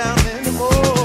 down anymore.